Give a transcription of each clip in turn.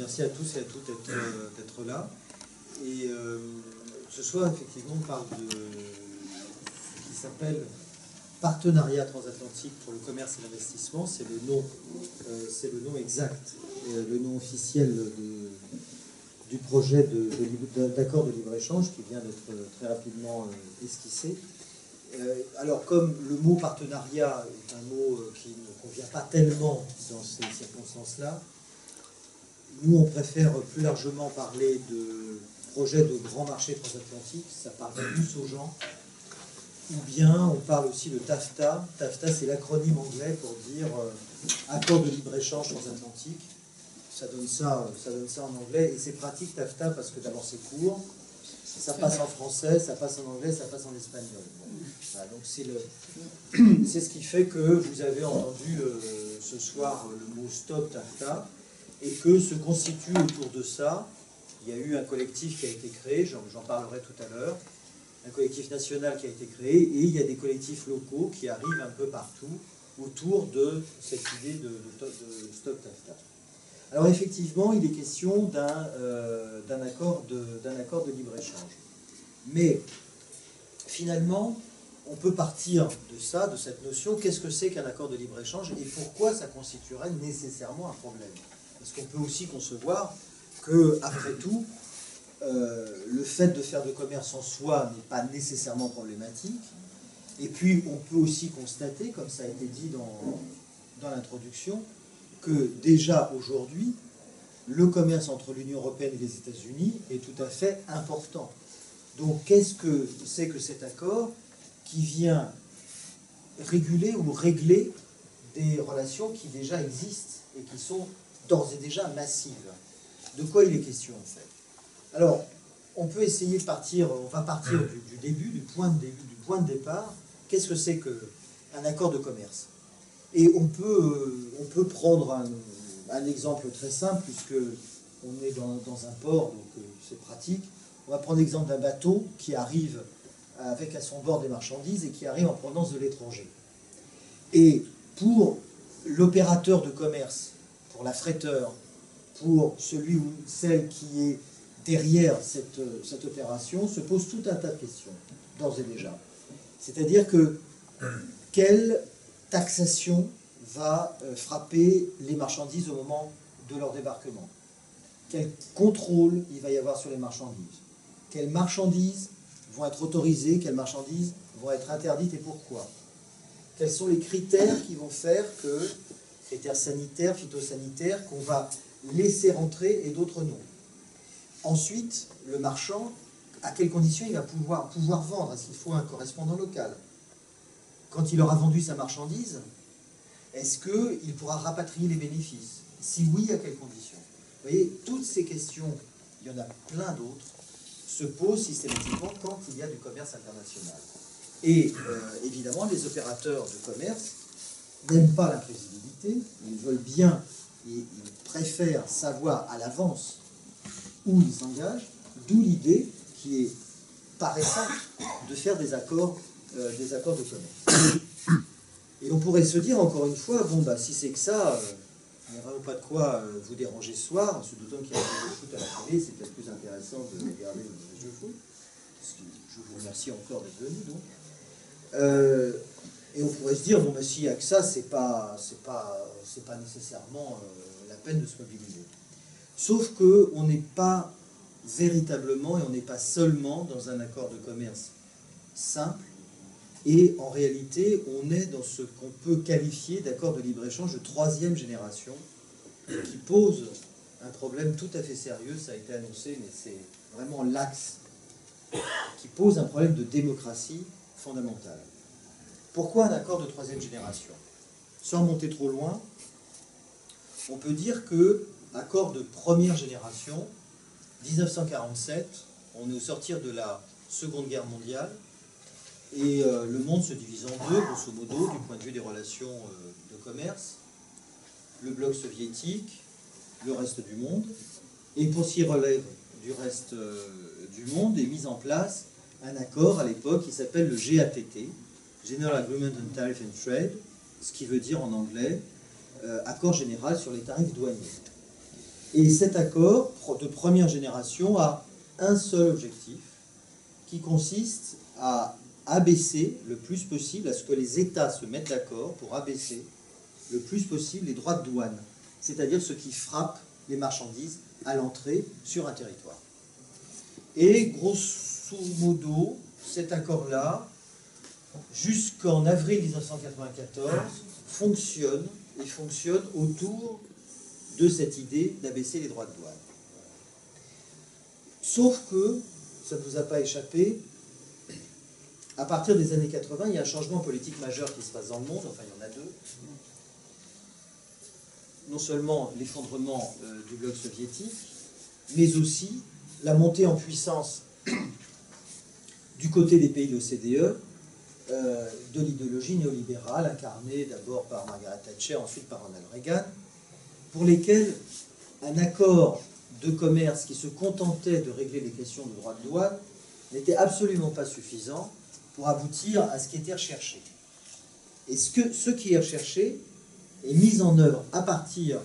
Merci à tous et à toutes d'être euh, là. Et euh, ce soir, effectivement, on parle de ce qui s'appelle Partenariat transatlantique pour le commerce et l'investissement. C'est le nom, euh, c'est le nom exact, le nom officiel du projet d'accord de, libre-échange qui vient d'être très rapidement esquissé. alors, comme le mot partenariat est un mot qui ne convient pas tellement dans ces circonstances-là, nous, on préfère plus largement parler de projet de grand marché transatlantique, ça parle plus aux gens. Ou bien on parle aussi de TAFTA. TAFTA, c'est l'acronyme anglais pour dire euh, accord de libre-échange transatlantique. Ça donne ça, ça donne ça en anglais. Et c'est pratique TAFTA parce que d'abord c'est court, ça passe en français, ça passe en anglais, ça passe en espagnol. donc c'est ce qui fait que vous avez entendu euh, ce soir le mot stop TAFTA et que se constitue autour de ça, il y a eu un collectif qui a été créé, j'en parlerai tout à l'heure, un collectif national qui a été créé, et il y a des collectifs locaux qui arrivent un peu partout autour de cette idée de, Stop TAFTA. Alors effectivement, il est question d'un euh, de, accord de libre-échange. Mais finalement, on peut partir de ça, de cette notion, qu'est-ce que c'est qu'un accord de libre-échange et pourquoi ça constituerait nécessairement un problème? Parce qu'on peut aussi concevoir que, après tout, euh, le fait de faire de commerce en soi n'est pas nécessairement problématique. Et puis, on peut aussi constater, comme ça a été dit dans, dans l'introduction, que déjà aujourd'hui, le commerce entre l'Union européenne et les États-Unis est tout à fait important. Donc, qu'est-ce que c'est que cet accord qui vient réguler ou régler des relations qui déjà existent et qui sont d'ores et déjà massive. De quoi il est question en fait? Alors, on peut essayer de partir, on va partir du, début, du point de début, du point de départ. Qu'est-ce que c'est qu'un accord de commerce? Et on peut, on peut prendre un, exemple très simple, puisque on est dans, un port, donc euh, c'est pratique. On va prendre l'exemple d'un bateau qui arrive avec à son bord des marchandises et qui arrive en provenance de l'étranger. Et pour l'opérateur de commerce pour la fretteur, pour celui ou celle qui est derrière cette, cette opération, se pose tout un tas de questions, d'ores et déjà. C'est-à-dire que quelle taxation va euh, frapper les marchandises au moment de leur débarquement? Quel contrôle il va y avoir sur les marchandises? Quelles marchandises vont être autorisées? Quelles marchandises vont être interdites et pourquoi? Quels sont les critères qui vont faire que critères sanitaires, phytosanitaires, qu'on va laisser rentrer et d'autres non. Ensuite, le marchand, à quelles conditions il va pouvoir, pouvoir vendre? Est-ce qu'il faut un correspondant local? Quand il aura vendu sa marchandise, est-ce qu'il pourra rapatrier les bénéfices? Si oui, à quelles conditions? Vous voyez, toutes ces questions, il y en a plein d'autres, se posent systématiquement quand il y a du commerce international. Et euh, évidemment, les opérateurs de commerce n'aiment pas l'imprévisibilité, ils veulent bien et ils préfèrent savoir à l'avance où ils s'engagent, d'où l'idée qui est paraissante de faire des accords, euh, des accords de commerce. Et on pourrait se dire encore une fois, bon bah si c'est que ça, euh, il n'y a vraiment pas de quoi euh, vous déranger ce soir, en se doutant qu'il y a un jeu de foot à la télé, c'est peut-être plus intéressant de regarder le jeu de foot. je vous remercie encore d'être venu donc. Et on pourrait se dire, bon, ben, s'il n'y a que ça, c'est pas, pas, pas nécessairement euh, la peine de se mobiliser. Sauf que on n'est pas véritablement et on n'est pas seulement dans un accord de commerce simple. Et en réalité, on est dans ce qu'on peut qualifier d'accord de libre-échange de troisième génération, qui pose un problème tout à fait sérieux, ça a été annoncé, mais c'est vraiment l'axe qui pose un problème de démocratie fondamentale. Pourquoi un accord de troisième génération? Sans monter trop loin, on peut dire que accord de première génération, 1947, on est au sortir de la Seconde Guerre mondiale, et euh, le monde se divise en deux, grosso modo, du point de vue des relations euh, de commerce, le bloc soviétique, le reste du monde, et pour s'y relève du reste euh, du monde, est mis en place un accord à l'époque qui s'appelle le GATT, General Agreement on Tariff and Trade, ce qui veut dire en anglais euh, accord général sur les tarifs douaniers. Et cet accord de première génération a un seul objectif qui consiste à abaisser le plus possible, à ce que les États se mettent d'accord pour abaisser le plus possible les droits de douane, c'est-à-dire ce qui frappe les marchandises à l'entrée sur un territoire. Et grosso modo, cet accord-là, jusqu'en avril 1994, fonctionne et fonctionne autour de cette idée d'abaisser les droits de douane. Sauf que, ça ne vous a pas échappé, à partir des années 80, il y a un changement politique majeur qui se passe dans le monde, enfin il y en a deux. Non seulement l'effondrement euh, du bloc soviétique, mais aussi la montée en puissance du côté des pays de l'OCDE de l'idéologie néolibérale incarnée d'abord par Margaret Thatcher, ensuite par Ronald Reagan, pour lesquels un accord de commerce qui se contentait de régler les questions de droit de douane n'était absolument pas suffisant pour aboutir à ce qui était recherché. Et ce, que, ce qui est recherché est mis en œuvre à partir,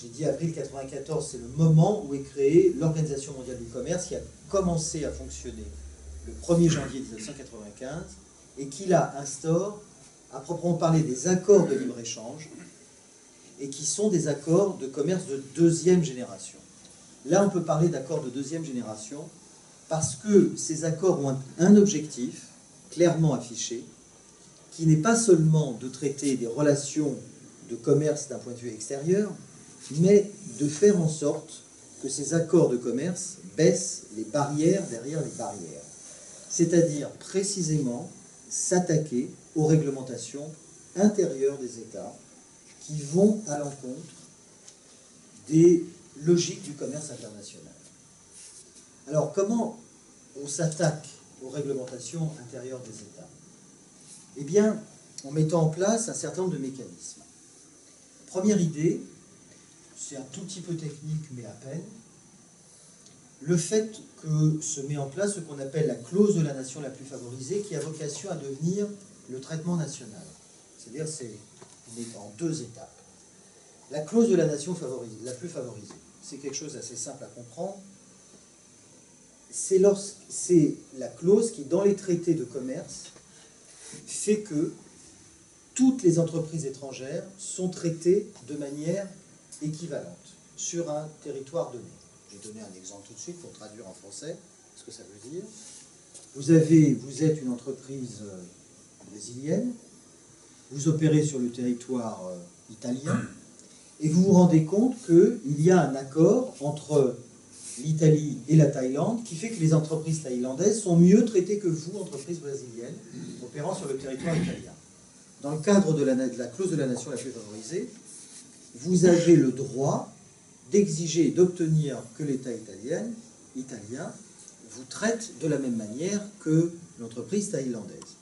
j'ai dit avril 1994, c'est le moment où est créée l'Organisation mondiale du commerce qui a commencé à fonctionner le 1er janvier 1995 et qui là instaure, à proprement parler, des accords de libre-échange et qui sont des accords de commerce de deuxième génération. Là, on peut parler d'accords de deuxième génération parce que ces accords ont un objectif clairement affiché, qui n'est pas seulement de traiter des relations de commerce d'un point de vue extérieur, mais de faire en sorte que ces accords de commerce baissent les barrières derrière les barrières. C'est-à-dire précisément s'attaquer aux réglementations intérieures des États qui vont à l'encontre des logiques du commerce international. Alors, comment on s'attaque aux réglementations intérieures des États? Eh bien, en mettant en place un certain nombre de mécanismes. Première idée, c'est un tout petit peu technique, mais à peine, le fait que se met en place ce qu'on appelle la clause de la nation la plus favorisée, qui a vocation à devenir le traitement national. C'est-à-dire, c'est en deux étapes. La clause de la nation favorisée, la plus favorisée, c'est quelque chose d'assez simple à comprendre c'est la clause qui, dans les traités de commerce, fait que toutes les entreprises étrangères sont traitées de manière équivalente sur un territoire donné. Vais donner un exemple tout de suite pour traduire en français ce que ça veut dire. Vous, avez, vous êtes une entreprise euh, brésilienne, vous opérez sur le territoire euh, italien, et vous vous rendez compte qu'il y a un accord entre l'Italie et la Thaïlande, qui fait que les entreprises thaïlandaises sont mieux traitées que vous, entreprises brésiliennes, opérant sur le territoire italien. Dans le cadre de la, clause de la nation la plus favorisée, vous avez le droit d'exiger et d'obtenir que l'État italien, italien vous traite de la même manière que l'entreprise thaïlandaise.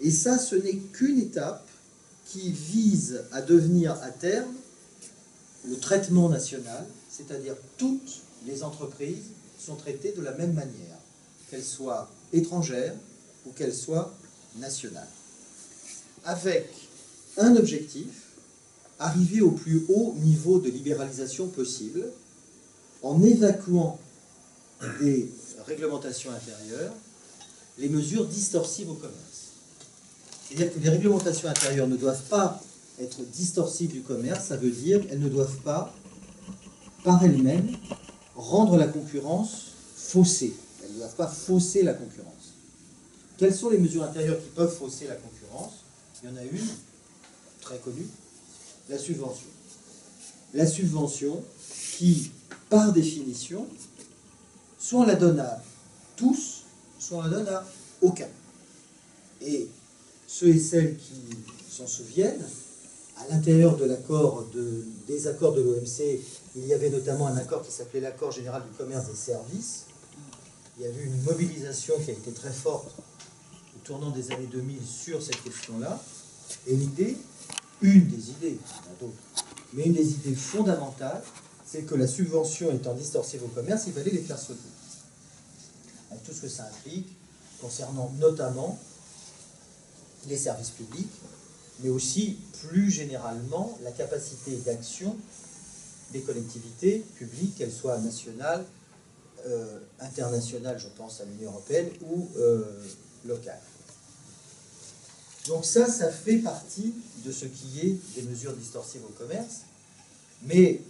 Et ça, ce n'est qu'une étape qui vise à devenir à terme le traitement national, c'est-à-dire toute les entreprises sont traitées de la même manière, qu'elles soient étrangères ou qu'elles soient nationales. Avec un objectif, arriver au plus haut niveau de libéralisation possible en évacuant des réglementations intérieures les mesures distorsives au commerce. C'est-à-dire que les réglementations intérieures ne doivent pas être distorsives du commerce, ça veut dire qu'elles ne doivent pas, par elles-mêmes, rendre la concurrence faussée. Elles ne doivent pas fausser la concurrence. Quelles sont les mesures intérieures qui peuvent fausser la concurrence? Il y en a une, très connue, la subvention. La subvention qui, par définition, soit on la donne à tous, soit on la donne à aucun. Et ceux et celles qui s'en souviennent, à l'intérieur des accords de l'OMC il y avait notamment un accord qui s'appelait l'accord général du commerce des services. Il y avait une mobilisation qui a été très forte au tournant des années 2000 sur cette question-là. Et l'idée, une des idées, mais une des idées fondamentales, c'est que la subvention étant distorsive au commerce, il fallait les faire sauter. Tout ce que ça implique, concernant notamment les services publics, mais aussi plus généralement la capacité d'action des collectivités publiques, qu'elles soient nationales, euh, internationales, je pense à l'Union européenne, ou euh, locales. Donc ça, ça fait partie de ce qui est des mesures distorsives au commerce, mais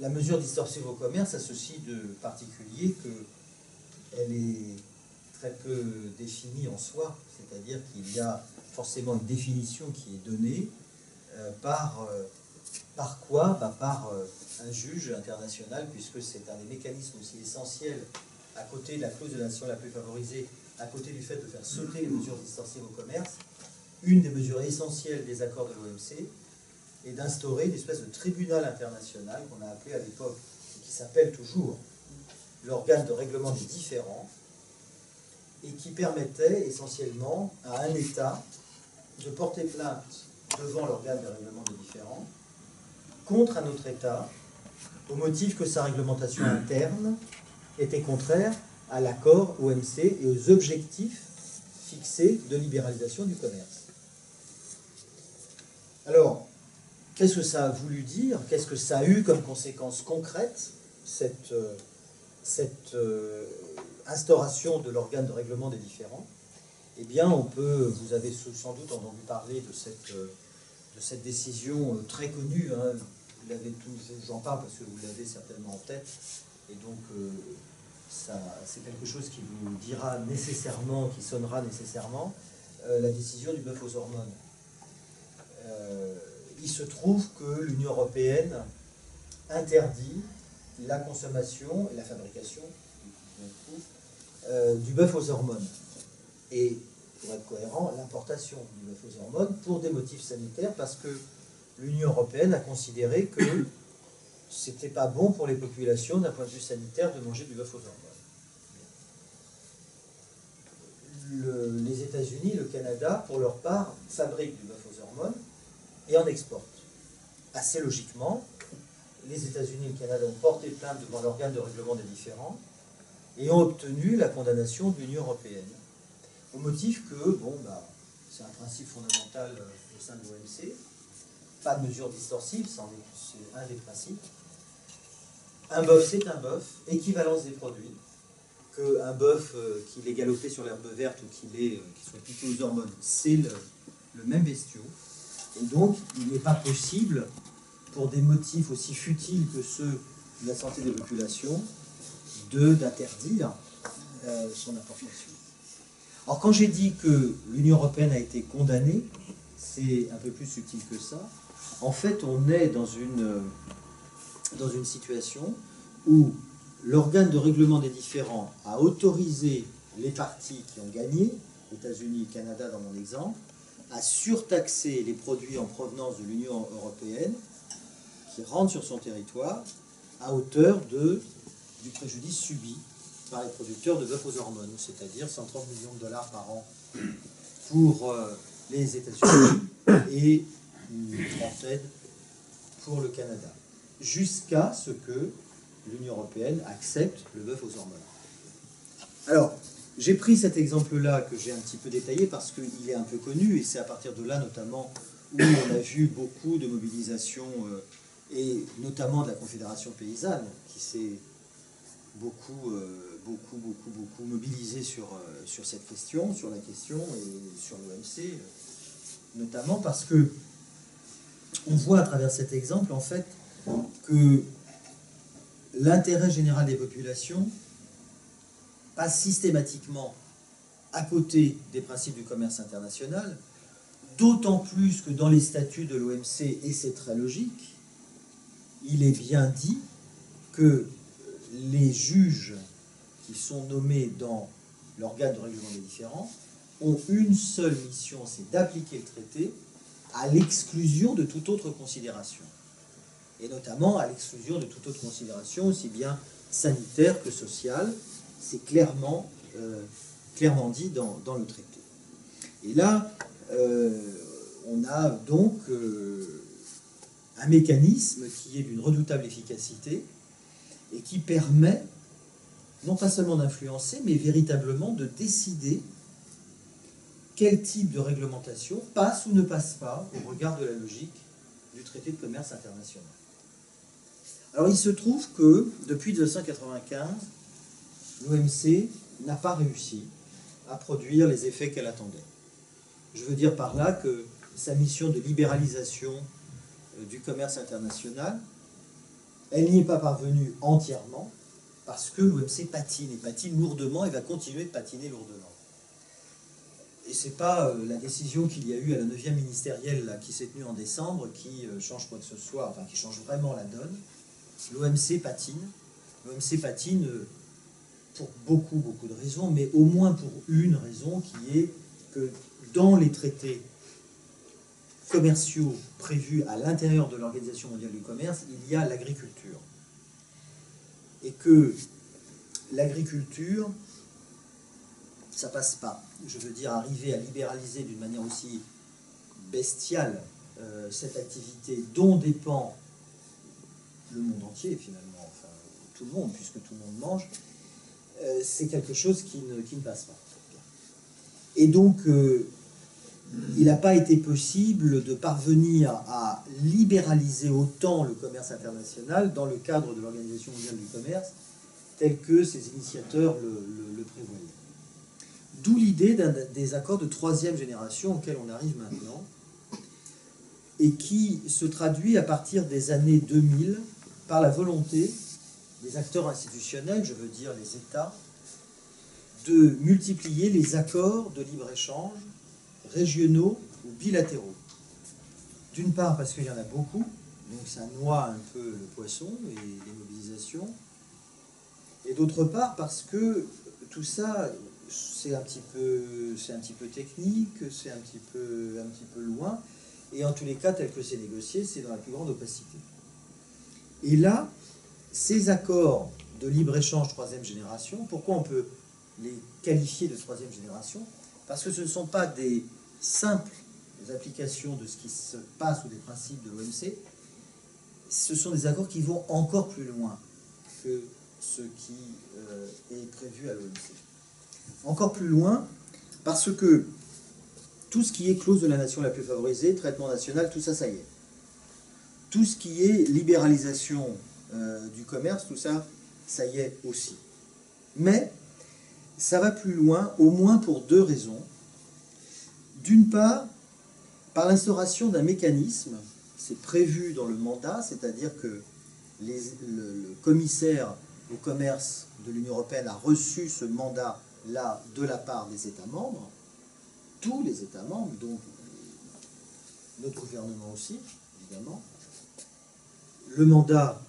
la mesure distorsive au commerce a ceci de particulier qu'elle est très peu définie en soi, c'est-à-dire qu'il y a forcément une définition qui est donnée euh, par, euh, par quoi? Bah, Par euh, un juge international, puisque c'est un des mécanismes aussi essentiels à côté de la clause de la nation la plus favorisée, à côté du fait de faire sauter les mesures distorsives au commerce, une des mesures essentielles des accords de l'OMC est d'instaurer une espèce de tribunal international qu'on a appelé à l'époque, qui s'appelle toujours l'organe de règlement des différends, et qui permettait essentiellement à un État de porter plainte devant l'organe de règlement des différends contre un autre État au motif que sa réglementation interne était contraire à l'accord OMC et aux objectifs fixés de libéralisation du commerce. Alors, qu'est-ce que ça a voulu dire? Qu'est-ce que ça a eu comme conséquence concrète, cette, euh, euh, instauration de l'organe de règlement des différends? Eh bien, on peut, vous avez sans doute entendu parler de cette, euh, décision très connue. Hein, vous l'avez tous, j'en parle parce que vous l'avez certainement en tête, et donc c'est quelque chose qui vous dira nécessairement, qui sonnera nécessairement, la décision du bœuf aux hormones. Euh, il se trouve que l'Union européenne interdit la consommation et la fabrication euh, du bœuf aux hormones. Et pour être cohérent, l'importation du bœuf aux hormones pour des motifs sanitaires parce que l'Union européenne a considéré que c'était pas bon pour les populations d'un point de vue sanitaire de manger du bœuf aux hormones. les États-Unis, le Canada, pour leur part, fabriquent du bœuf aux hormones et en exporte. Assez logiquement, les États-Unis et le Canada ont porté plainte devant l'organe de règlement des différends et ont obtenu la condamnation de l'Union européenne. Au motif que, bon, bah, c'est un principe fondamental euh, au sein de l'OMC, pas de mesure distorsive, c'est un des principes. Un bœuf, c'est un bœuf, équivalence des produits, qu'un bœuf euh, qu'il est galopé sur l'herbe verte ou qu'il euh, soit piqué aux hormones, c'est le, le même bestiau. Et donc, il n'est pas possible, pour des motifs aussi futiles que ceux de la santé des populations, d'interdire euh, son importation. Alors, quand j'ai dit que l'Union européenne a été condamnée, c'est un peu plus subtil que ça. En fait, on est dans une, dans une situation où l'organe de règlement des différends a autorisé les partis qui ont gagné, États-Unis et Canada dans mon exemple, à surtaxer les produits en provenance de l'Union européenne qui rentrent sur son territoire à hauteur du préjudice subi par les producteurs de bœuf aux hormones, c'est-à-dire 130 millions de dollars par an pour euh, les États-Unis et une trentaine pour le Canada, jusqu'à ce que l'Union européenne accepte le bœuf aux hormones. Alors, j'ai pris cet exemple-là que j'ai un petit peu détaillé parce qu'il est un peu connu et c'est à partir de là notamment où on a vu beaucoup de mobilisation euh, et notamment de la Confédération paysanne qui s'est beaucoup, euh, beaucoup, beaucoup, beaucoup mobilisée sur, euh, sur cette question, sur la question et sur l'OMC, notamment parce que on voit à travers cet exemple en fait que l'intérêt général des populations pas systématiquement à côté des principes du commerce international, d'autant plus que dans les statuts de l'OMC, et c'est très logique, il est bien dit que les juges qui sont nommés dans l'organe de règlement des différends ont une seule mission, c'est d'appliquer le traité à l'exclusion de toute autre considération. Et notamment à l'exclusion de toute autre considération, aussi bien sanitaire que sociale, c'est clairement, euh, clairement dit dans, le traité. Et là, euh, on a donc euh, un mécanisme qui est d'une redoutable efficacité et qui permet non pas seulement d'influencer, mais véritablement de décider quel type de réglementation passe ou ne passe pas au regard de la logique du traité de commerce international. Alors il se trouve que depuis 1995, l'OMC n'a pas réussi à produire les effets qu'elle attendait. Je veux dire par là que sa mission de libéralisation euh, du commerce international, elle n'y est pas parvenue entièrement parce que l'OMC patine et patine lourdement et va continuer de patiner lourdement. Et ce n'est pas euh, la décision qu'il y a eu à la 9e ministérielle qui s'est tenue en décembre qui euh, change quoi que ce soit, enfin qui change vraiment la donne. L'OMC patine. L'OMC patine pour beaucoup, beaucoup de raisons, mais au moins pour une raison qui est que dans les traités commerciaux prévus à l'intérieur de l'Organisation mondiale du commerce, il y a l'agriculture. Et que l'agriculture, ça passe pas. Je veux dire, arriver à libéraliser d'une manière aussi bestiale euh, cette activité dont dépend le monde entier finalement, enfin tout le monde, puisque tout le monde mange, euh, c'est quelque chose qui ne, qui ne, passe pas. Et donc, euh, il n'a pas été possible de parvenir à libéraliser autant le commerce international dans le cadre de l'Organisation mondiale du commerce, tel que ses initiateurs le, le, le prévoyaient. D'où l'idée des accords de troisième génération auxquels on arrive maintenant, et qui se traduit à partir des années 2000 par la volonté des acteurs institutionnels, je veux dire les États, de multiplier les accords de libre-échange régionaux ou bilatéraux. D'une part parce qu'il y en a beaucoup, donc ça noie un peu le poisson et les mobilisations, et d'autre part parce que tout ça, c'est un, petit peu, technique, c'est un petit peu loin, et en tous les cas, tel que c'est négocié, c'est dans la plus grande opacité. Et là, ces accords de libre-échange troisième génération, pourquoi on peut les qualifier de troisième génération? Parce que ce ne sont pas des simples applications de ce qui se passe ou des principes de l'OMC, ce sont des accords qui vont encore plus loin que ce qui euh, est prévu à l'OMC. Encore plus loin, parce que tout ce qui est clause de la nation la plus favorisée, traitement national, tout ça, ça y est. Tout ce qui est libéralisation euh, du commerce, tout ça, ça y est aussi. Mais ça va plus loin, au moins pour deux raisons. D'une part, par l'instauration d'un mécanisme, c'est prévu dans le mandat, c'est-à-dire que les, le, commissaire au commerce de l'Union européenne a reçu ce mandat-là de la part des États membres, tous les États membres, dont notre gouvernement aussi, évidemment. Le mandat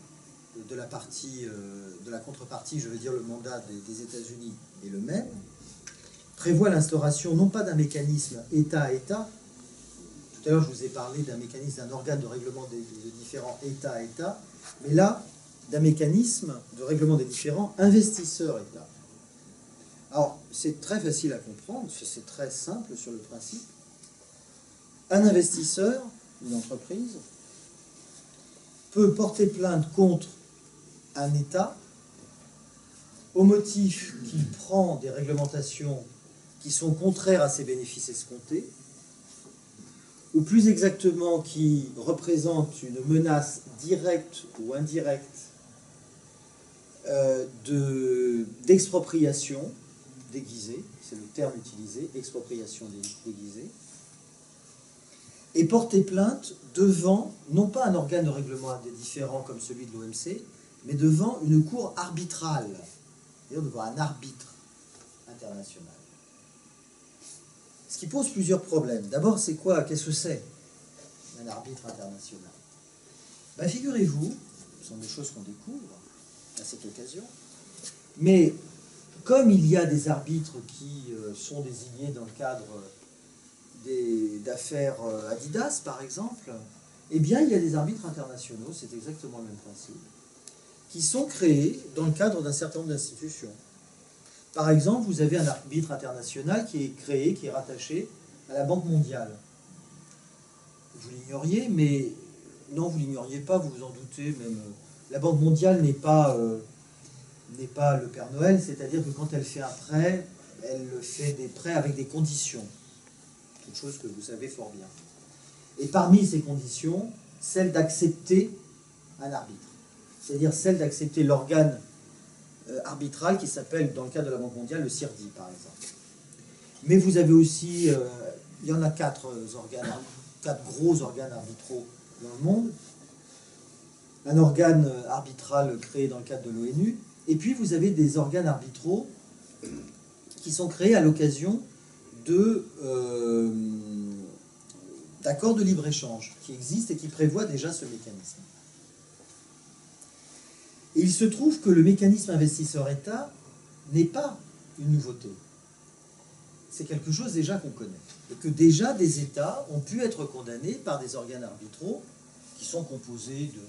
de la partie, euh, de la contrepartie, je veux dire le mandat des, États-Unis est le même, prévoit l'instauration non pas d'un mécanisme État à État, tout à l'heure je vous ai parlé d'un mécanisme, d'un organe de règlement des, de différents États à État, mais là, d'un mécanisme de règlement des différents investisseurs-États. Alors, c'est très facile à comprendre, c'est très simple sur le principe. Un investisseur, une entreprise, peut porter plainte contre un État au motif qu'il prend des réglementations qui sont contraires à ses bénéfices escomptés, ou plus exactement qui représentent une menace directe ou indirecte euh, d'expropriation déguisée, c'est le terme utilisé, expropriation déguisée, et porter plainte devant, non pas un organe de règlement des différents comme celui de l'OMC, mais devant une cour arbitrale, c'est-à-dire devant un arbitre international. Ce qui pose plusieurs problèmes. D'abord, c'est quoi? Qu'est-ce que c'est un arbitre international? Ben, Figurez-vous, ce sont des choses qu'on découvre à cette occasion, mais comme il y a des arbitres qui euh, sont désignés dans le cadre d'affaires euh, Adidas, par exemple, eh bien, il y a des arbitres internationaux, c'est exactement le même principe qui sont créés dans le cadre d'un certain nombre d'institutions. Par exemple, vous avez un arbitre international qui est créé, qui est rattaché à la Banque mondiale. Vous l'ignoriez, mais non, vous l'ignoriez pas, vous vous en doutez même. La Banque mondiale n'est pas, euh, n'est pas le Père Noël, c'est-à-dire que quand elle fait un prêt, elle fait des prêts avec des conditions. Quelque chose que vous savez fort bien. Et parmi ces conditions, celle d'accepter un arbitre. c'est-à-dire celle d'accepter l'organe euh, arbitral qui s'appelle, dans le cas de la Banque mondiale, le CIRDI, par exemple. Mais vous avez aussi, euh, il y en a quatre organes, quatre gros organes arbitraux dans le monde. Un organe arbitral créé dans le cadre de l'ONU, et puis vous avez des organes arbitraux qui sont créés à l'occasion euh, d'accords de libre-échange qui existent et qui prévoient déjà ce mécanisme. Il se trouve que le mécanisme investisseur-État n'est pas une nouveauté. C'est quelque chose déjà qu'on connaît. Et que déjà des États ont pu être condamnés par des organes arbitraux qui sont composés de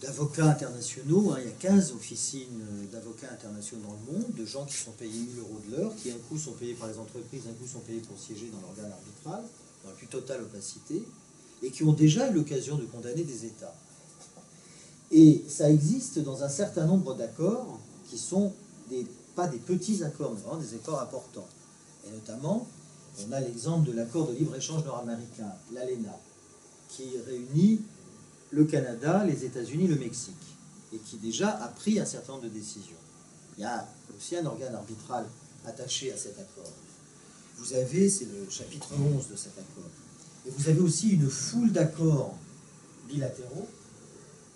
d'avocats internationaux. Hein. Il y a 15 officines d'avocats internationaux dans le monde, de gens qui sont payés 1000 euros de l'heure, qui un coup sont payés par les entreprises, un coup sont payés pour siéger dans l'organe arbitral, dans la plus totale opacité, et qui ont déjà eu l'occasion de condamner des États. Et ça existe dans un certain nombre d'accords qui sont pas des petits accords, mais vraiment des accords importants. Et notamment, on a l'exemple de l'accord de libre-échange nord-américain, l'ALENA, qui réunit le Canada, les États-Unis, le Mexique, et qui déjà a pris un certain nombre de décisions. Il y a aussi un organe arbitral attaché à cet accord. Vous avez, c'est le chapitre 11 de cet accord, et vous avez aussi une foule d'accords bilatéraux,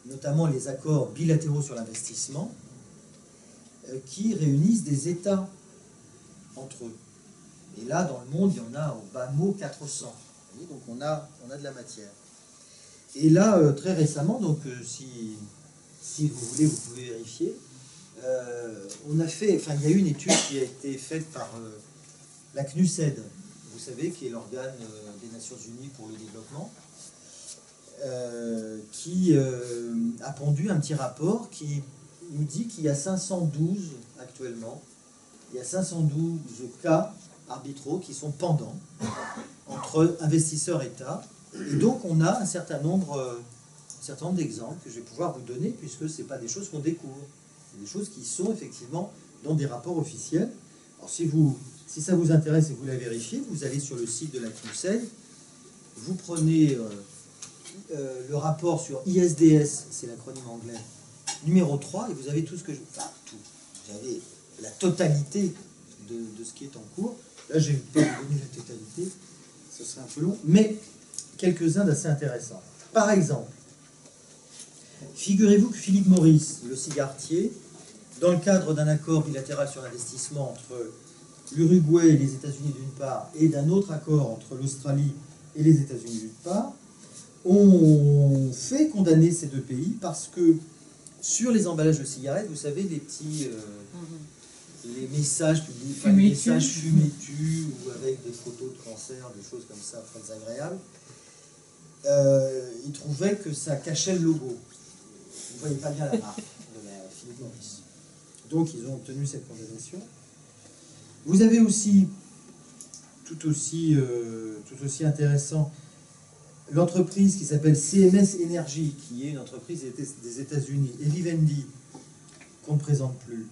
notamment les accords bilatéraux sur l'investissement, euh, qui réunissent des États entre eux. Et là, dans le monde, il y en a au bas mot 400. donc on a, on a de la matière. Et là, euh, très récemment, donc euh, si, vous voulez, vous pouvez vérifier, euh, on a fait, enfin, il y a eu une étude qui a été faite par la CNUSED, vous savez, qui est l'organe des Nations Unies pour le développement, qui a pondu un petit rapport qui nous dit qu'il y a 512 actuellement, il y a 512 cas arbitraux qui sont pendants entre investisseurs-États et donc, on a un certain nombre, euh, nombre d'exemples que je vais pouvoir vous donner, puisque ce pas des choses qu'on découvre. C'est des choses qui sont effectivement dans des rapports officiels. Alors, si, vous, si ça vous intéresse et vous la vérifiez, vous allez sur le site de la CNUSED, vous prenez euh, euh, le rapport sur ISDS, c'est l'acronyme anglais, numéro 3, et vous avez tout ce que je... Enfin, tout. Vous avez la totalité de, ce qui est en cours. Là, je vais pas vous donner la totalité, ce serait un peu long, mais quelques-uns d'assez intéressants. Par exemple, figurez-vous que Philippe Maurice, le cigaretier, dans le cadre d'un accord bilatéral sur l'investissement entre l'Uruguay et les États-Unis d'une part, et d'un autre accord entre l'Australie et les États-Unis d'une part, ont fait condamner ces deux pays parce que sur les emballages de cigarettes, vous savez, les petits mhm. les messages publics, les messages ou avec des photos de cancer, des choses comme ça très agréables, euh, il trouvait que ça cachait le logo. Vous ne voyez pas bien la marque de la Philippe Maurice. Donc ils ont obtenu cette condamnation. Vous avez aussi, tout aussi, euh, tout aussi intéressant, l'entreprise qui s'appelle CMS Energy, qui est une entreprise des États-Unis, et Vivendi, qu'on ne présente plus,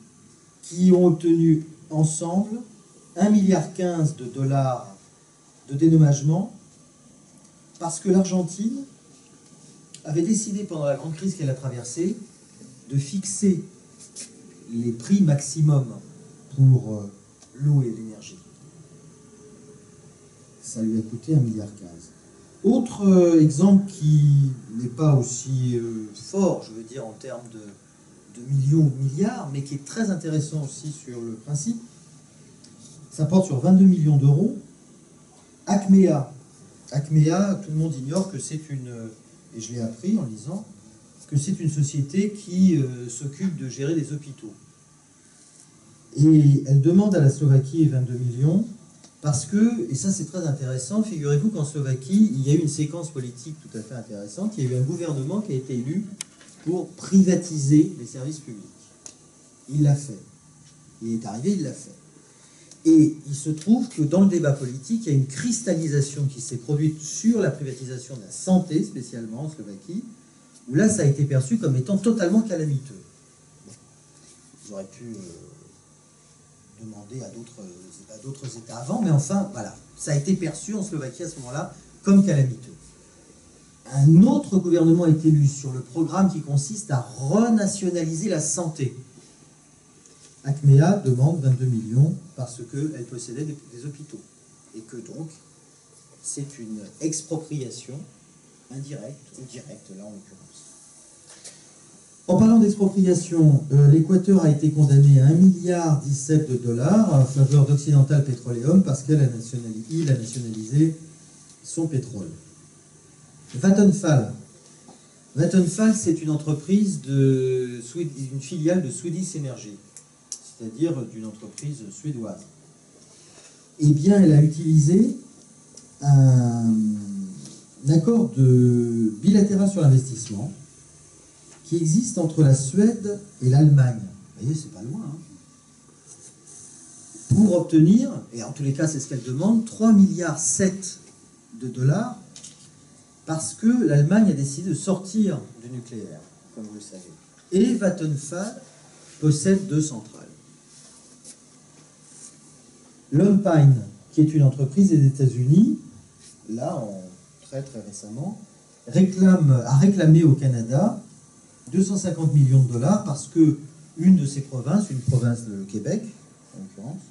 qui ont obtenu ensemble 1,15 milliard de dollars de dédommagement parce que l'Argentine avait décidé pendant la grande crise qu'elle a traversée de fixer les prix maximum pour euh, l'eau et l'énergie. Ça lui a coûté 1,15 milliard. Autre euh, exemple qui n'est pas aussi euh, fort, je veux dire, en termes de, de millions ou de milliards, mais qui est très intéressant aussi sur le principe, ça porte sur 22 millions d'euros. Acmea, Acmea, tout le monde ignore que c'est une, et je l'ai appris en lisant, que c'est une société qui euh, s'occupe de gérer les hôpitaux. Et elle demande à la Slovaquie 22 millions parce que, et ça c'est très intéressant, figurez-vous qu'en Slovaquie, il y a eu une séquence politique tout à fait intéressante, il y a eu un gouvernement qui a été élu pour privatiser les services publics. Il l'a fait. Il est arrivé, il l'a fait. Et il se trouve que dans le débat politique, il y a une cristallisation qui s'est produite sur la privatisation de la santé, spécialement en Slovaquie, où là, ça a été perçu comme étant totalement calamiteux. J'aurais pu euh, demander à d'autres États avant, mais enfin, voilà, ça a été perçu en Slovaquie à ce moment-là comme calamiteux. un autre gouvernement est élu sur le programme qui consiste à renationaliser la santé. Acmea demande 22 millions parce qu'elle possédait des, hôpitaux. Et que donc, c'est une expropriation indirecte ou directe, là en l'occurrence. En parlant d'expropriation, euh, l'Équateur a été condamné à 1 milliard 17 de dollars en faveur d'Occidental Petroleum parce nationalisé, a nationalisé son pétrole. Vattenfall. Vattenfall, c'est une entreprise de une filiale de Swedish Energy, c'est-à-dire d'une entreprise suédoise. Eh bien, elle a utilisé un, accord bilatéral sur l'investissement qui existe entre la Suède et l'Allemagne. Vous voyez, c'est pas loin. Hein. pour obtenir, et en tous les cas c'est ce qu'elle demande, 3 milliards 7 de dollars parce que l'Allemagne a décidé de sortir du nucléaire, comme vous le savez. Et Vattenfall possède deux centrales. Pine, qui est une entreprise des États-Unis, là, en, très très récemment, a réclamé au Canada 250 millions de dollars parce que une de ces provinces, une province de Québec en l'occurrence,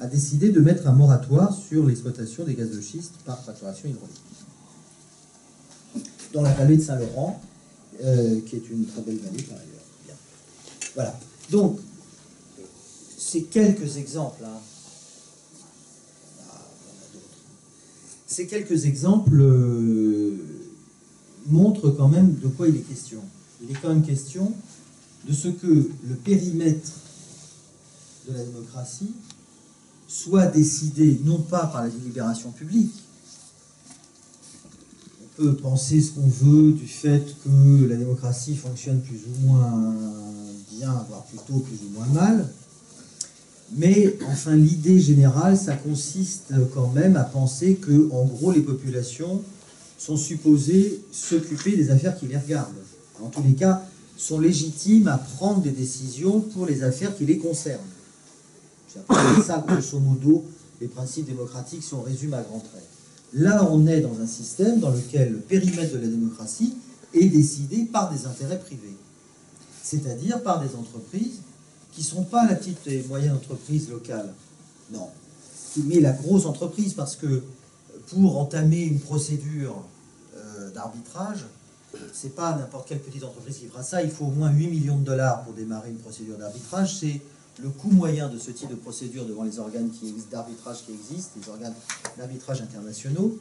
a décidé de mettre un moratoire sur l'exploitation des gaz de schiste par fracturation hydraulique. Dans la vallée de Saint-Laurent, euh, qui est une très belle vallée par ailleurs. Voilà. Donc, ces quelques exemples, hein. Ces quelques exemples euh, montrent quand même de quoi il est question il est quand même question de ce que le périmètre de la démocratie soit décidé non pas par la délibération publique. On peut penser ce qu'on veut du fait que la démocratie fonctionne plus ou moins bien, voire plutôt plus ou moins mal. Mais enfin, l'idée générale, ça consiste quand même à penser que, en gros, les populations sont supposées s'occuper des affaires qui les regardent en tous les cas, sont légitimes à prendre des décisions pour les affaires qui les concernent. C'est ça, grosso modo, les principes démocratiques si on résume à grands traits. Là, on est dans un système dans lequel le périmètre de la démocratie est décidé par des intérêts privés, c'est-à-dire par des entreprises qui ne sont pas la petite et moyenne entreprise locale, non, mais la grosse entreprise, parce que pour entamer une procédure euh, d'arbitrage, c'est pas n'importe quelle petite entreprise qui fera ça. Il faut au moins 8 millions de dollars pour démarrer une procédure d'arbitrage. C'est le coût moyen de ce type de procédure devant les organes d'arbitrage qui existent, les organes d'arbitrage internationaux.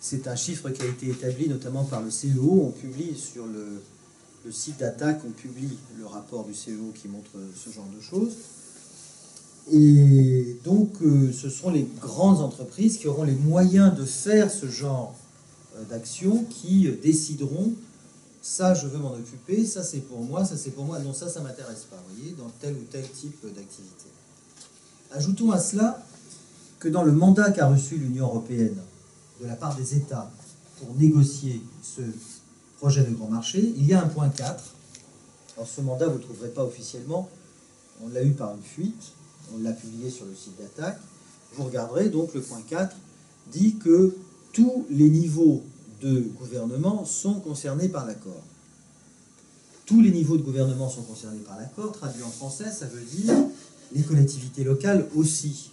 C'est un chiffre qui a été établi notamment par le CEO. On publie sur le, site d'attaque, on publie le rapport du CEO qui montre ce genre de choses. Et donc, euh, ce sont les grandes entreprises qui auront les moyens de faire ce genre euh, d'actions qui euh, décideront ça je veux m'en occuper, ça c'est pour moi, ça c'est pour moi, non ça ça m'intéresse pas, vous voyez, dans tel ou tel type d'activité. Ajoutons à cela que dans le mandat qu'a reçu l'Union européenne de la part des États pour négocier ce projet de grand marché, il y a un point 4. Alors ce mandat, vous ne le trouverez pas officiellement, on l'a eu par une fuite, on l'a publié sur le site d'attaque. Vous regarderez donc le point 4 dit que tous les niveaux de gouvernement sont concernés par l'accord. Tous les niveaux de gouvernement sont concernés par l'accord. Traduit en français, ça veut dire les collectivités locales aussi.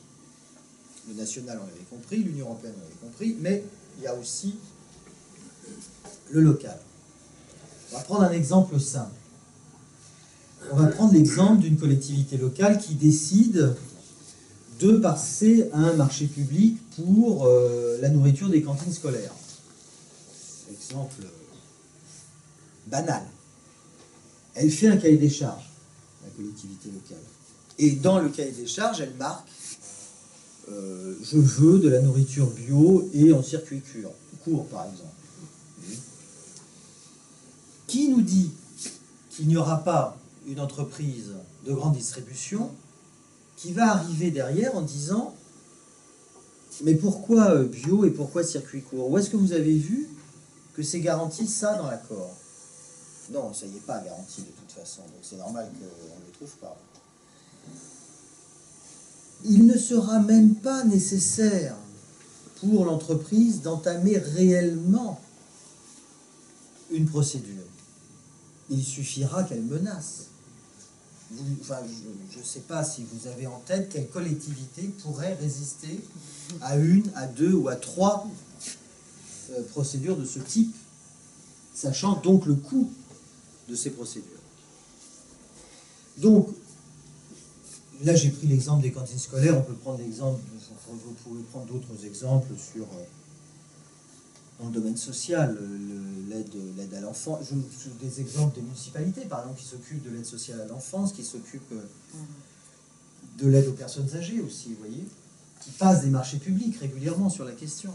Le national, on l'avait compris, l'Union européenne, on l'avait compris, mais il y a aussi le local. On va prendre un exemple simple. On va prendre l'exemple d'une collectivité locale qui décide de passer à un marché public pour euh, la nourriture des cantines scolaires. Exemple banal. Elle fait un cahier des charges, la collectivité locale. Et dans le cahier des charges, elle marque euh, je veux de la nourriture bio et en circuit court, par exemple. Qui nous dit qu'il n'y aura pas une entreprise de grande distribution qui va arriver derrière en disant mais pourquoi euh, bio et pourquoi circuit court? Où est-ce que vous avez vu que c'est garanti ça dans l'accord? Non, ça y est pas garanti de toute façon, donc c'est normal qu'on ne le trouve pas. Il ne sera même pas nécessaire pour l'entreprise d'entamer réellement une procédure. Il suffira qu'elle menace. je ne sais pas si vous avez en tête quelle collectivité pourrait résister à une, à deux ou à trois euh, procédures de ce type, sachant donc le coût de ces procédures. Donc, là j'ai pris l'exemple des cantines scolaires, on peut prendre l'exemple, vous pouvez prendre d'autres exemples sur euh, dans le domaine social, l'aide à l'enfant. Des exemples des municipalités, par exemple, qui s'occupent de l'aide sociale à l'enfance, qui s'occupent euh, de l'aide aux personnes âgées aussi, vous voyez, qui passent des marchés publics régulièrement sur la question.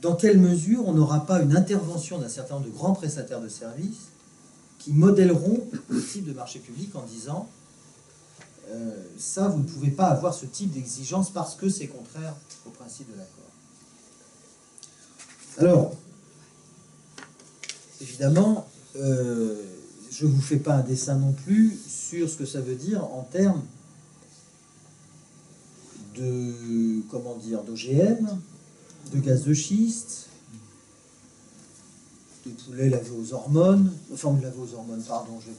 Dans quelle mesure on n'aura pas une intervention d'un certain nombre de grands prestataires de services qui modèleront le type de marché public en disant euh, ça, vous ne pouvez pas avoir ce type d'exigence parce que c'est contraire au principe de l'accord? Alors, évidemment, euh, je ne vous fais pas un dessin non plus sur ce que ça veut dire en termes de, comment dire, d'OGM, de gaz de schiste, de poulet lavé aux hormones, enfin lavé aux hormones, pardon, je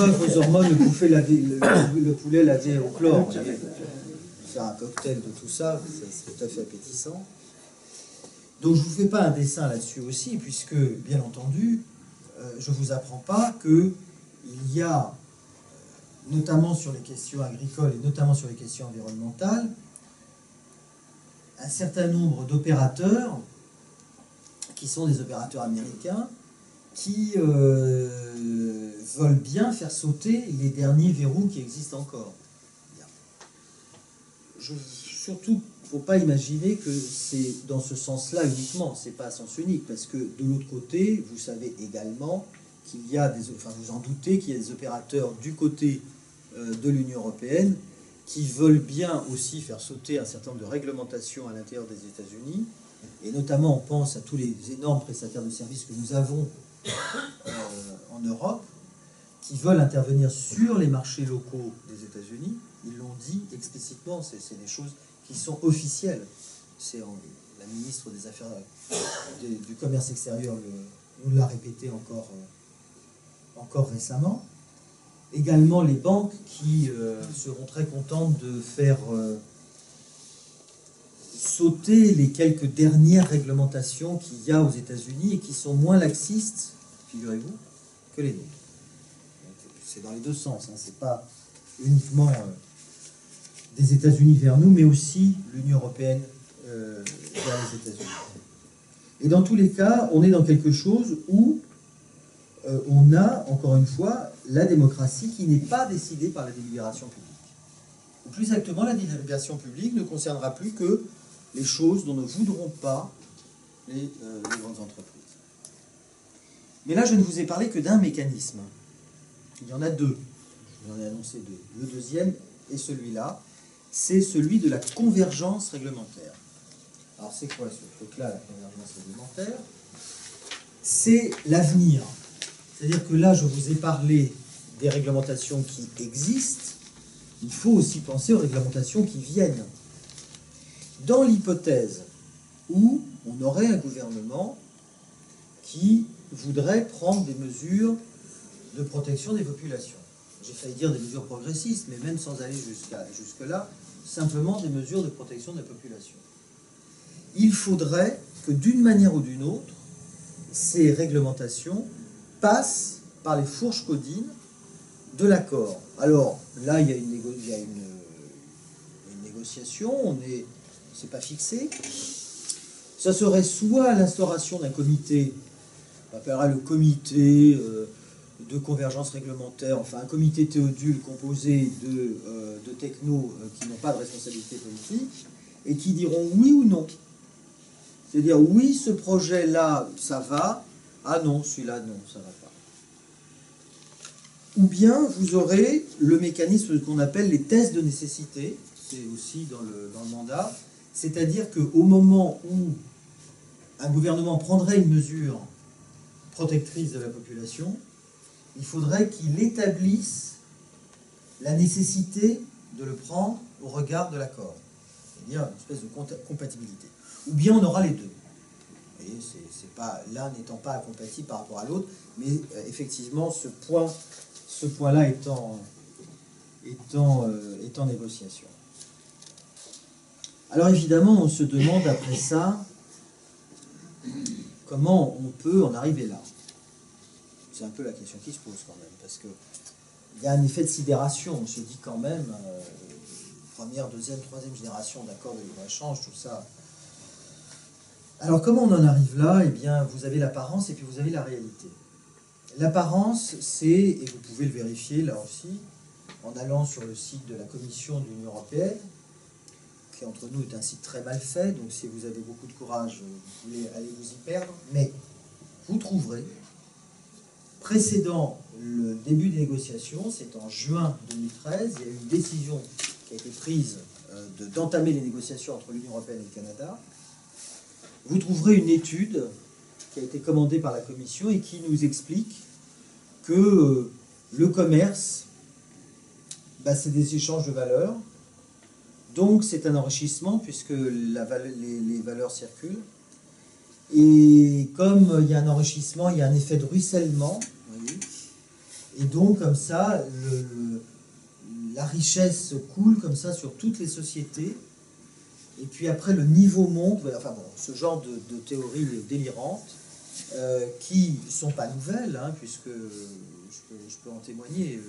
bœuf aux hormones, le, poulet lavé, le, poulet lavé au chlore. Faire un cocktail de tout ça, c'est tout à fait appétissant. Donc je ne vous fais pas un dessin là-dessus aussi, puisque, bien entendu, euh, je ne vous apprends pas qu'il y a, euh, notamment sur les questions agricoles et notamment sur les questions environnementales, un certain nombre d'opérateurs, qui sont des opérateurs américains, qui euh, veulent bien faire sauter les derniers verrous qui existent encore. Surtout faut pas imaginer que c'est dans ce sens-là uniquement, c'est pas à sens unique, parce que de l'autre côté, vous savez également qu'il y a des, enfin vous en doutez qu'il y a des opérateurs du côté euh, de l'Union européenne qui veulent bien aussi faire sauter un certain nombre de réglementations à l'intérieur des États-Unis, et notamment on pense à tous les énormes prestataires de services que nous avons euh, en Europe, qui veulent intervenir sur les marchés locaux des États-Unis. Ils l'ont dit explicitement, c'est des choses qui sont officielles. C'est la ministre des Affaires du Commerce extérieur nous l'a répété encore, euh, encore récemment. Également les banques qui euh, seront très contentes de faire euh, sauter les quelques dernières réglementations qu'il y a aux États-Unis et qui sont moins laxistes, figurez-vous, que les nôtres. C'est dans les deux sens, hein. c'est pas uniquement des États-Unis vers nous, mais aussi l'Union européenne euh, vers les États-Unis. Et dans tous les cas, on est dans quelque chose où euh, on a, encore une fois, la démocratie qui n'est pas décidée par la délibération publique. Ou plus exactement, la délibération publique ne concernera plus que les choses dont ne voudront pas les, euh, grandes entreprises. Mais là, je ne vous ai parlé que d'un mécanisme. Il y en a deux. Je vous en ai annoncé deux. Le deuxième est celui-là, c'est celui de la convergence réglementaire. Alors c'est quoi ce truc-là, la convergence réglementaire? C'est l'avenir. C'est-à-dire que là, je vous ai parlé des réglementations qui existent, il faut aussi penser aux réglementations qui viennent. Dans l'hypothèse où on aurait un gouvernement qui voudrait prendre des mesures de protection des populations. J'ai failli dire des mesures progressistes, mais même sans aller jusqu'à jusque-là, simplement des mesures de protection de la population. Il faudrait que d'une manière ou d'une autre, ces réglementations passent par les fourches codines de l'accord. Alors là, il y a une, négociation, on est, c'est pas fixé. Ça serait soit l'instauration d'un comité, on appellera le comité euh, de convergence réglementaire, enfin un comité théodule composé de, euh, technos euh, qui n'ont pas de responsabilité politique et qui diront oui ou non. C'est-à-dire oui, ce projet-là, ça va, ah non, celui-là, non, ça va pas. Ou bien vous aurez le mécanisme qu'on appelle les tests de nécessité, c'est aussi dans le, dans le mandat, c'est-à-dire qu'au moment où un gouvernement prendrait une mesure protectrice de la population, il faudrait qu'il établisse la nécessité de le prendre au regard de l'accord, c'est-à-dire une espèce de compatibilité. Ou bien on aura les deux. voyez, c'est pas l'un n'étant pas incompatible par rapport à l'autre, mais euh, effectivement, ce point, ce point-là étant, étant, est en négociation. Alors évidemment, on se demande après ça comment on peut en arriver là. Un peu la question qui se pose quand même, parce que il y a un effet de sidération. On se dit quand même, euh, première, deuxième, troisième génération d'accords de libre-échange, tout ça. Alors comment on en arrive là? Eh bien, vous avez l'apparence et puis vous avez la réalité. L'apparence, c'est, et vous pouvez le vérifier là aussi, en allant sur le site de la Commission de l'Union européenne, qui entre nous est un site très mal fait, donc si vous avez beaucoup de courage, vous pouvez aller vous y perdre, mais vous trouverez, précédant le début des négociations, c'est en juin 2013, il y a eu une décision qui a été prise euh, d'entamer les négociations entre l'Union européenne et le Canada. Vous trouverez une étude qui a été commandée par la Commission et qui nous explique que euh, le commerce, bah, c'est des échanges de valeurs, donc c'est un enrichissement puisque les, valeurs circulent. Et comme il y a un enrichissement, il y a un effet de ruissellement. Et donc comme ça, la richesse coule comme ça sur toutes les sociétés. Et puis après, le niveau monte. Enfin bon, ce genre de, théories délirantes euh, qui ne sont pas nouvelles, hein, puisque je peux, en témoigner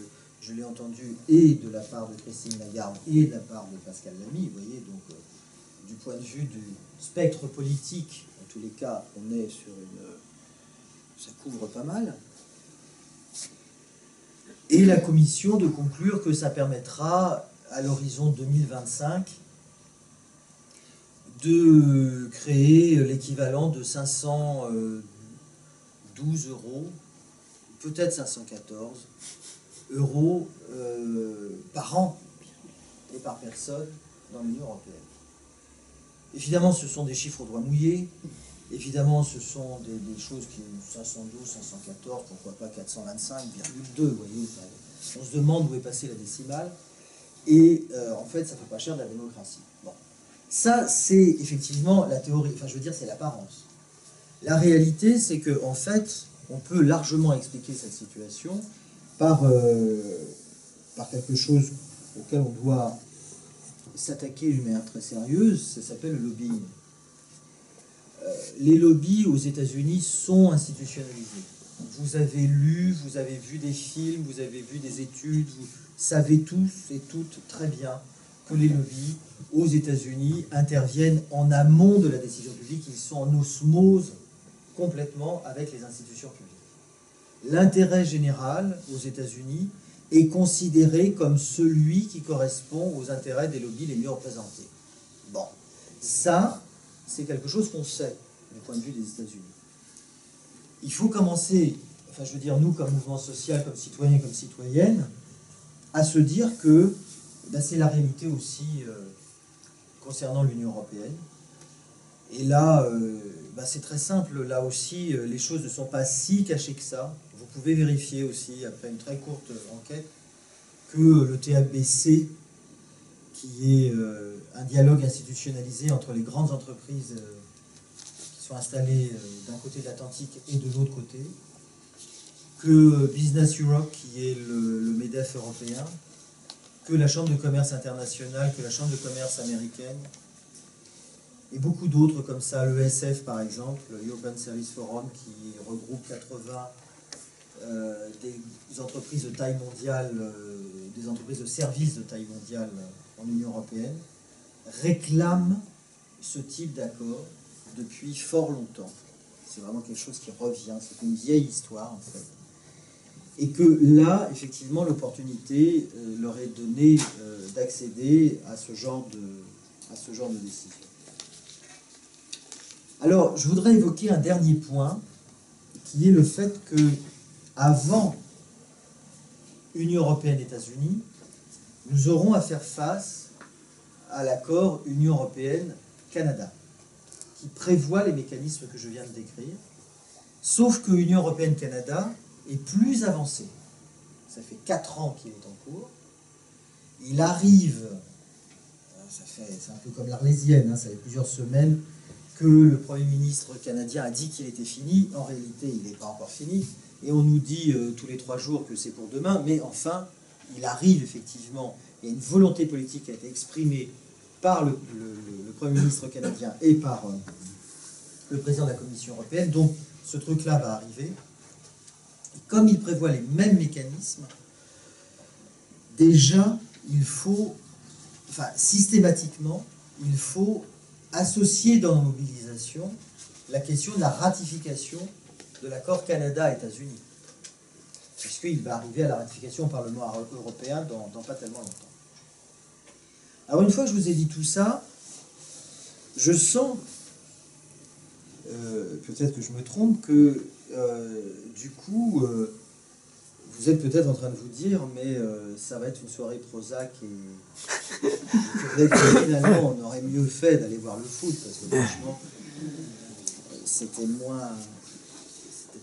je l'ai entendu et de la part de Christine Lagarde et de la part de Pascal Lamy, vous voyez, donc euh, du point de vue du spectre politique, en tous les cas, on est sur une... ça couvre pas mal. Et la commission de conclure que ça permettra, à l'horizon 2025, de créer l'équivalent de 512 euros, peut-être 514, euros euh, par an et par personne dans l'Union européenne. Évidemment, ce sont des chiffres au doigt mouillé. Évidemment, ce sont des, choses qui 512, 514, pourquoi pas 425,2, vous voyez. On se demande où est passée la décimale. Et euh, en fait, ça ne fait pas cher de la démocratie. Bon. Ça, c'est effectivement la théorie, enfin je veux dire, c'est l'apparence. La réalité, c'est que en fait, on peut largement expliquer cette situation par, euh, par quelque chose auquel on doit s'attaquer d'une manière très sérieuse, ça s'appelle le lobbying. Euh, les lobbies aux États-Unis sont institutionnalisés. Vous avez lu, vous avez vu des films, vous avez vu des études, vous savez tous et toutes très bien que les lobbies aux États-Unis interviennent en amont de la décision publique, ils sont en osmose complètement avec les institutions publiques l'intérêt général aux États-Unis est considéré comme celui qui correspond aux intérêts des lobbies les mieux représentés. Bon, ça, c'est quelque chose qu'on sait du point de vue des États-Unis. Il faut commencer, enfin je veux dire nous comme mouvement social, comme citoyens, comme citoyennes, à se dire que ben, c'est la réalité aussi euh, concernant l'Union européenne. Et là, euh, ben, c'est très simple, là aussi, euh, les choses ne sont pas si cachées que ça. Vous pouvez vérifier aussi, après une très courte enquête, que le TABC, qui est euh, un dialogue institutionnalisé entre les grandes entreprises euh, qui sont installées euh, d'un côté de l'Atlantique et de l'autre côté, que Business Europe, qui est le, MEDEF européen, que la Chambre de commerce internationale, que la Chambre de commerce américaine, et beaucoup d'autres comme ça, l'ESF par exemple, le European Service Forum, qui regroupe 80 euh, des entreprises de taille mondiale, des entreprises de services de taille mondiale en Union européenne, réclament ce type d'accord depuis fort longtemps. C'est vraiment quelque chose qui revient, c'est une vieille histoire en fait. Et que là, effectivement, l'opportunité euh, leur est donnée d'accéder à à ce genre de décision. Alors, je voudrais évoquer un dernier point, qui est le fait que avant Union européenne-États-Unis, nous aurons à faire face à l'accord Union européenne-Canada, qui prévoit les mécanismes que je viens de décrire, sauf que Union européenne-Canada est plus avancé. Ça fait 4 ans qu'il est en cours. Il arrive, c'est un peu comme l'Arlésienne, hein, ça fait plusieurs semaines que le Premier ministre canadien a dit qu'il était fini. En réalité, il n'est pas encore fini. Et on nous dit euh, tous les trois jours que c'est pour demain. Mais enfin, il arrive effectivement. Il y a une volonté politique qui a été exprimée par le, Premier ministre canadien et par euh, le président de la Commission européenne. Donc ce truc-là va arriver. Comme il prévoit les mêmes mécanismes, déjà, il faut, enfin, systématiquement, il faut associer dans nos mobilisations la question de la ratification de l'accord Canada-États-Unis. Puisqu'il va arriver à la ratification au Parlement européen dans, pas tellement longtemps. Alors une fois que je vous ai dit tout ça, je sens, euh, peut-être que je me trompe, que euh, du coup, euh, vous êtes peut-être en train de vous dire, mais ça va être une soirée Prozac et, peut-être que finalement on aurait mieux fait d'aller voir le foot, parce que franchement, c'était moins.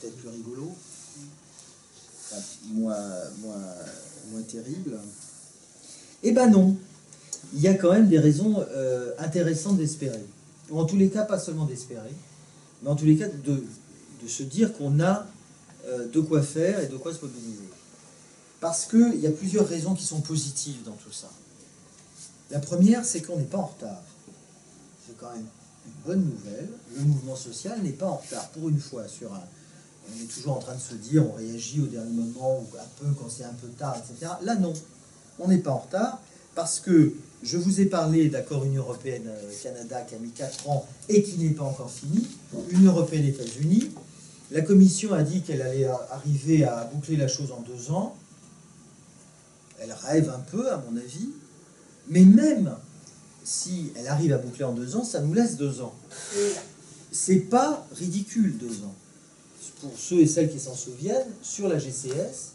Peut-être plus rigolo, moins, terrible. Eh ben non, il y a quand même des raisons euh, intéressantes d'espérer. En tous les cas, pas seulement d'espérer, mais en tous les cas de, de se dire qu'on a euh, de quoi faire et de quoi se mobiliser. Parce qu'il y a plusieurs raisons qui sont positives dans tout ça. La première, c'est qu'on n'est pas en retard. C'est quand même une bonne nouvelle. Le mouvement social n'est pas en retard, pour une fois, sur un... On est toujours en train de se dire, on réagit au dernier moment, ou un peu quand c'est un peu tard, etc. Là, non. On n'est pas en retard, parce que je vous ai parlé d'accord Union Européenne-Canada qui a mis 4 ans et qui n'est pas encore fini. Union Européenne-États-Unis. La Commission a dit qu'elle allait arriver à boucler la chose en deux ans. Elle rêve un peu, à mon avis. Mais même si elle arrive à boucler en deux ans, ça nous laisse deux ans. C'est pas ridicule, deux ans. Pour ceux et celles qui s'en souviennent, sur la GCS,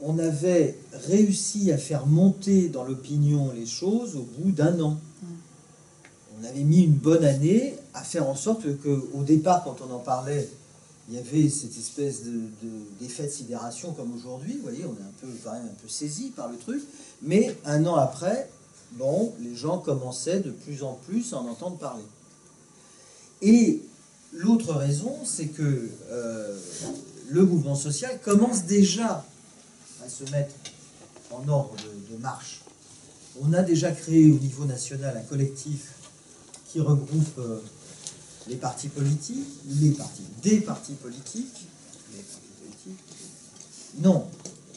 on avait réussi à faire monter dans l'opinion les choses au bout d'un an. On avait mis une bonne année à faire en sorte que, au départ, quand on en parlait, il y avait cette espèce de, de- d'effet de sidération comme aujourd'hui. Vous voyez, on est un peu, quand même un peu saisi par le truc. Mais un an après, bon, les gens commençaient de plus en plus à en entendre parler. Et l'autre raison, c'est que euh, le mouvement social commence déjà à se mettre en ordre de, marche. On a déjà créé au niveau national un collectif qui regroupe euh, les partis politiques, les partis, des partis politiques, les partis politiques. Non,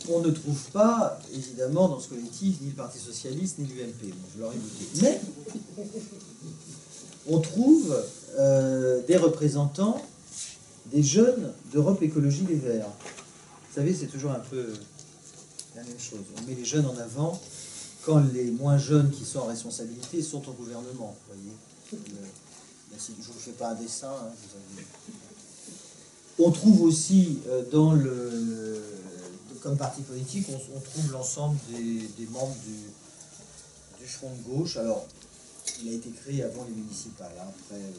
on ne trouve pas, évidemment, dans ce collectif, ni le Parti Socialiste, ni l'UMP. Mais on trouve euh, des représentants des jeunes d'Europe Écologie Les Verts. Vous savez, c'est toujours un peu la même chose. On met les jeunes en avant quand les moins jeunes qui sont en responsabilité sont au gouvernement. Vous voyez là, si je ne vous fais pas un dessin, hein, On trouve aussi euh, dans le, comme parti politique, on, trouve l'ensemble des, membres du, du Front de gauche. Alors, il a été créé avant les municipales. hein, après, euh,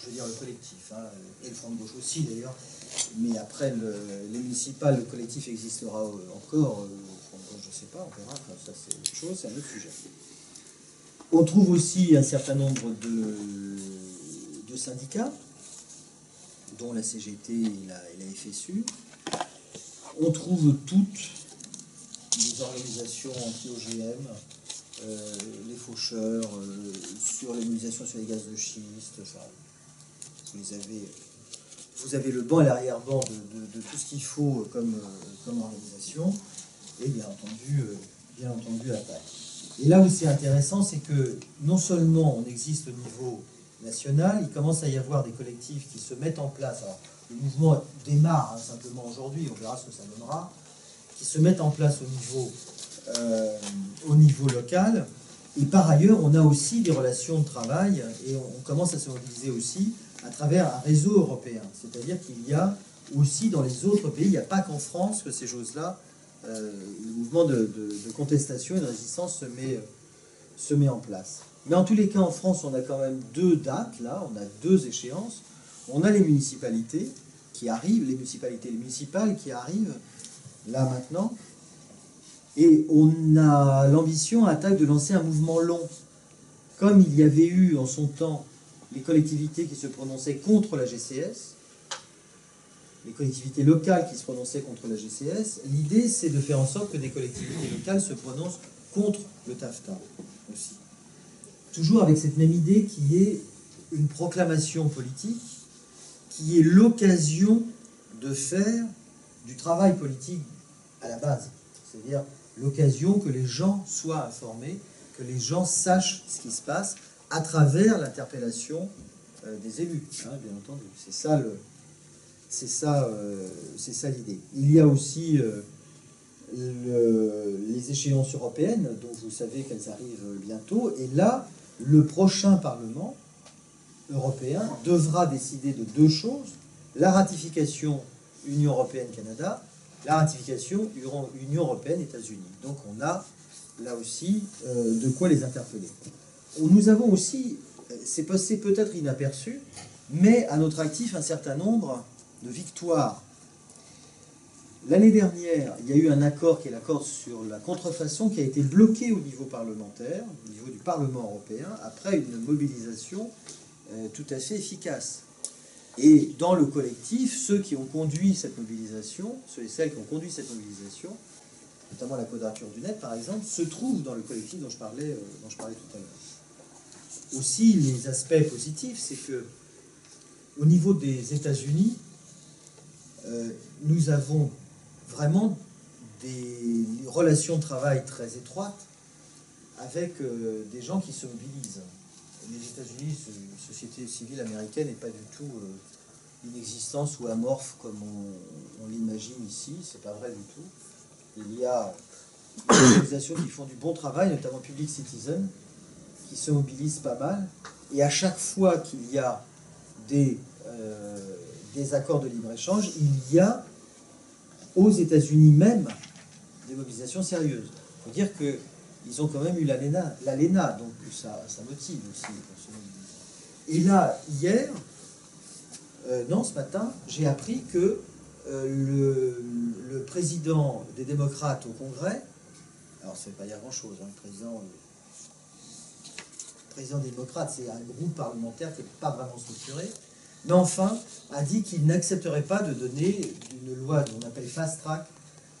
je veux dire le collectif, hein, et le Front de gauche aussi d'ailleurs. Mais après le- les municipales, le collectif existera euh, encore. au Front de gauche, je ne sais pas, on verra. ça, c'est autre chose, c'est un autre sujet. On trouve aussi un certain nombre de, syndicats, dont la CGT et la, FSU. On trouve toutes les organisations anti-OGM, euh, les faucheurs, euh, sur les mobilisations sur les gaz de schiste, enfin, avez, vous avez le banc et l'arrière-banc de, tout ce qu'il faut comme, euh, comme organisation, et bien entendu, euh, bien entendu taille. Et là où c'est intéressant, c'est que non seulement on existe au niveau national, il commence à y avoir des collectifs qui se mettent en place. Le mouvement démarre hein, simplement aujourd'hui, on verra ce que ça donnera, qui se mettent en place au niveau, euh, au niveau local. Et par ailleurs, on a aussi des relations de travail et on, on commence à se mobiliser aussi à travers un réseau européen. C'est-à-dire qu'il y a aussi dans les autres pays, il n'y a pas qu'en France que ces choses-là, euh, le mouvement de, contestation et de résistance se met, euh, se met en place. Mais en tous les cas, en France, on a quand même deux dates, là, on a deux échéances. On a les municipalités qui arrivent, les municipalités, les municipales qui arrivent là maintenant. Et on a l'ambition à taille de lancer un mouvement long. comme il y avait eu en son temps les collectivités qui se prononçaient contre la GCS, les collectivités locales qui se prononçaient contre la GCS, l'idée c'est de faire en sorte que des collectivités locales se prononcent contre le TAFTA aussi. Toujours avec cette même idée qui est une proclamation politique, qui est l'occasion de faire du travail politique à la base. C'est-à-dire l'occasion que les gens soient informés, que les gens sachent ce qui se passe à travers l'interpellation euh, des élus, hein, bien entendu. Euh, c'est ça l'idée. Il y a aussi euh, les échéances européennes, dont vous savez qu'elles arrivent bientôt, et là, le prochain Parlement européen devra décider de deux choses la ratification Union européenne-Canada, la ratification Union européenne-États-Unis. Donc on a là aussi de quoi les interpeller. Nous avons aussi, c'est passé peut-être inaperçu, mais à notre actif un certain nombre de victoires. L'année dernière, il y a eu un accord qui est l'accord sur la contrefaçon qui a été bloqué au niveau parlementaire, au niveau du Parlement européen, après une mobilisation euh, tout à fait efficace. Et dans le collectif, ceux qui ont conduit cette mobilisation, ceux et celles qui ont conduit cette mobilisation, notamment la quadrature du net par exemple, se trouvent dans le collectif dont je parlais, euh, dont je parlais tout à l'heure. Aussi, les aspects positifs, c'est que au niveau des États-Unis, euh, nous avons vraiment des relations de travail très étroites avec euh, des gens qui se mobilisent. Les États-Unis, société civile américaine, n'est pas du tout euh, inexistence ou amorphe comme on, l'imagine ici. C'est pas vrai du tout. Il y a des organisations qui font du bon travail, notamment Public Citizen, qui se mobilisent pas mal. Et à chaque fois qu'il y a des des accords de libre-échange, il y a aux États-Unis même des mobilisations sérieuses. Il faut dire qu'ils ont quand même eu l'ALENA, donc ça, ça motive aussi Et là, hier, euh, non, ce matin, j'ai appris que euh, le, président des démocrates au Congrès, alors ça ne veut pas dire grand-chose, hein, le président, euh, président démocrate, c'est un groupe parlementaire qui n'est pas vraiment structuré, mais enfin a dit qu'il n'accepterait pas de donner une loi qu'on appelle fast track,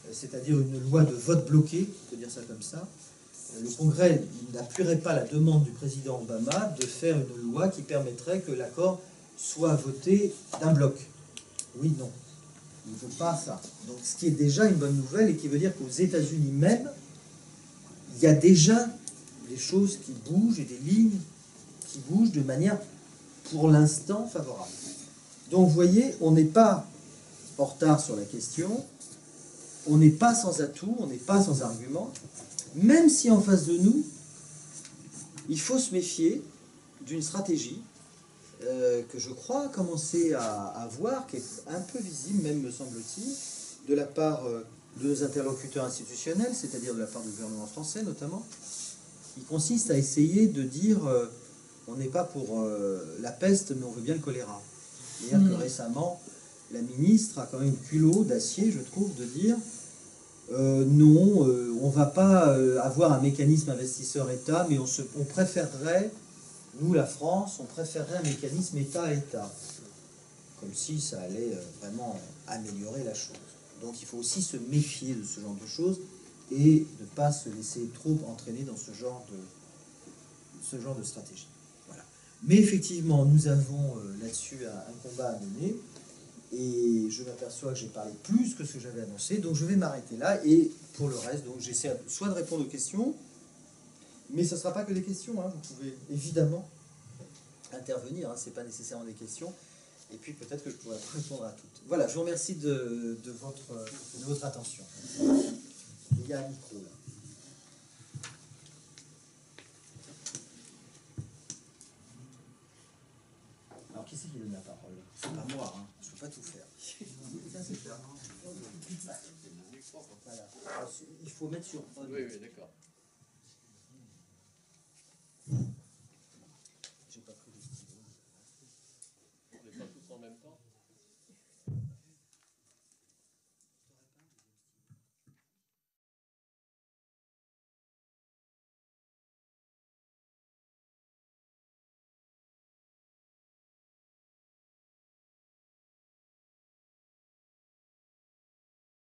euh, c'est-à-dire une loi de vote bloqué, on peut dire ça comme ça. Euh, le Congrès n'appuierait pas la demande du président Obama de faire une loi qui permettrait que l'accord soit voté d'un bloc. Oui, non. Il ne veut pas ça. Donc, ce qui est déjà une bonne nouvelle et qui veut dire qu'aux États-Unis même, il y a déjà des choses qui bougent et des lignes qui bougent de manière pour l'instant favorable. Donc vous voyez, on n'est pas en retard sur la question, on n'est pas sans atout, on n'est pas sans argument, même si en face de nous, il faut se méfier d'une stratégie euh, que je crois commencer à, voir, qui est un peu visible même me semble-t-il, de la part euh, de nos interlocuteurs institutionnels, c'est-à-dire de la part du gouvernement français notamment, qui consiste à essayer de dire euh, on n'est pas pour euh, la peste, mais on veut bien le choléra. C'est-à-dire que mm. récemment, la ministre a quand même culot d'acier, je trouve, de dire euh, non, on ne va pas avoir un mécanisme investisseur-État, mais on, se, on préférerait, nous la France, on préférerait un mécanisme État-État. Comme si ça allait vraiment améliorer la chose. Donc il faut aussi se méfier de ce genre de choses et ne pas se laisser trop entraîner dans ce genre de, stratégie. Mais effectivement, nous avons euh, là-dessus un, combat à mener. Et je m'aperçois que j'ai parlé plus que ce que j'avais annoncé. Donc je vais m'arrêter là. Et pour le reste, j'essaie soit de répondre aux questions, mais ce ne sera pas que des questions. Hein. Vous pouvez évidemment intervenir. Hein. Ce n'est pas nécessairement des questions. Et puis peut-être que je pourrai répondre à toutes. Voilà, je vous remercie de votre attention. Il y a un micro là. C'est pas moi, hein. je ne peux pas tout faire. Il faut mettre sur Oui, oui, d'accord.